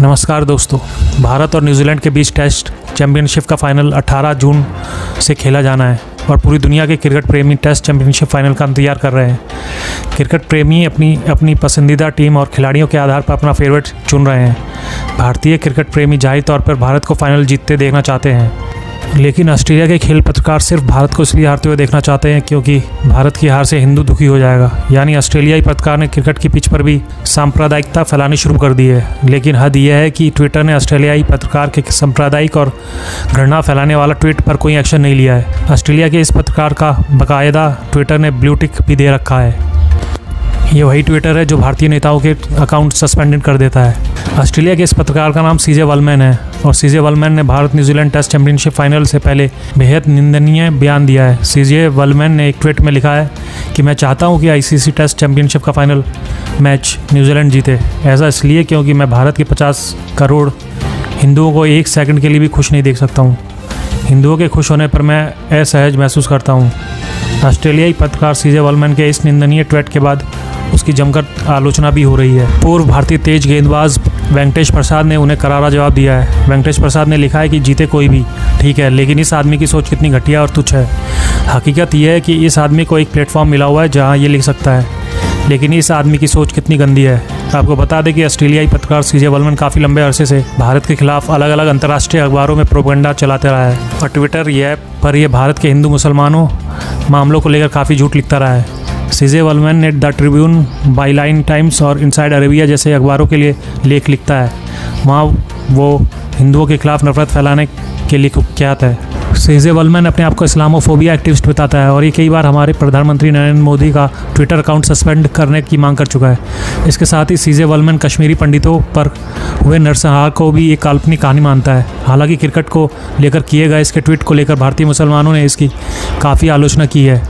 नमस्कार दोस्तों। भारत और न्यूजीलैंड के बीच टेस्ट चैंपियनशिप का फाइनल 18 जून से खेला जाना है और पूरी दुनिया के क्रिकेट प्रेमी टेस्ट चैंपियनशिप फाइनल का इंतज़ार कर रहे हैं। क्रिकेट प्रेमी अपनी अपनी पसंदीदा टीम और खिलाड़ियों के आधार पर अपना फेवरेट चुन रहे हैं। भारतीय क्रिकेट प्रेमी ज़ाहिर तौर पर भारत को फाइनल जीतते देखना चाहते हैं। लेकिन ऑस्ट्रेलिया के खेल पत्रकार सिर्फ़ भारत को इसलिए हारते हुए देखना चाहते हैं क्योंकि भारत की हार से हिंदू दुखी हो जाएगा। यानी ऑस्ट्रेलियाई पत्रकार ने क्रिकेट की पिच पर भी सांप्रदायिकता फैलानी शुरू कर दी है। लेकिन हद यह है कि ट्विटर ने ऑस्ट्रेलियाई पत्रकार के सांप्रदायिक और घृणा फैलाने वाला ट्वीट पर कोई एक्शन नहीं लिया है। ऑस्ट्रेलिया के इस पत्रकार का बाकायदा ट्विटर ने ब्लू टिक भी दे रखा है। ये वही ट्विटर है जो भारतीय नेताओं के अकाउंट सस्पेंडेड कर देता है। ऑस्ट्रेलिया के इस पत्रकार का नाम सीजे वालमैन है और सीजे वलमैन ने Bharat New Zealand test championship final से पहले बेहद निंदनीय बयान दिया है। सीजे वलमैन ने एक ट्वीट में लिखा है कि मैं चाहता हूँ कि आईसीसी टेस्ट चैंपियनशिप का फाइनल मैच न्यूजीलैंड जीते। ऐसा इसलिए क्योंकि मैं भारत के 50 करोड़ हिंदुओं को एक सेकंड के लिए भी खुश नहीं देख सकता हूँ। हिंदुओं के खुश होने पर मैं असहज महसूस करता हूँ। ऑस्ट्रेलियाई पत्रकार सीजे वलमैन के इस निंदनीय ट्वीट के बाद उसकी जमकर आलोचना भी हो रही है। पूर्व भारतीय तेज गेंदबाज वेंकटेश प्रसाद ने उन्हें करारा जवाब दिया है। वेंकटेश प्रसाद ने लिखा है कि जीते कोई भी, ठीक है, लेकिन इस आदमी की सोच कितनी घटिया और तुच्छ है। हकीकत यह है कि इस आदमी को एक प्लेटफॉर्म मिला हुआ है जहाँ ये लिख सकता है। लेकिन इस आदमी की सोच कितनी गंदी है। आपको बता दें कि ऑस्ट्रेलियाई पत्रकार सीजे वलमन काफ़ी लंबे अरसे से भारत के खिलाफ अलग अलग अंतर्राष्ट्रीय अखबारों में प्रोपगंडा चलाते रहा है। और ट्विटर ऐप पर यह भारत के हिंदू मुसलमानों मामलों को लेकर काफ़ी झूठ लिखता रहा है। सीजे वलमैन ने द ट्रिब्यून बाईलाइन टाइम्स और इनसाइड अरेबिया जैसे अखबारों के लिए लेख लिखता है। वहाँ वो हिंदुओं के खिलाफ नफरत फैलाने के लिए कुख्यात है? सीजे वलमैन अपने आप को इस्लामोफोबिया एक्टिविस्ट बताता है और ये कई बार हमारे प्रधानमंत्री नरेंद्र मोदी का ट्विटर अकाउंट सस्पेंड करने की मांग कर चुका है। इसके साथ ही सीजे वलमैन कश्मीरी पंडितों पर हुए नरसंहार को भी एक काल्पनिक कहानी मानता है। हालाँकि क्रिकेट को लेकर किए गए इसके ट्वीट को लेकर भारतीय मुसलमानों ने इसकी काफ़ी आलोचना की है।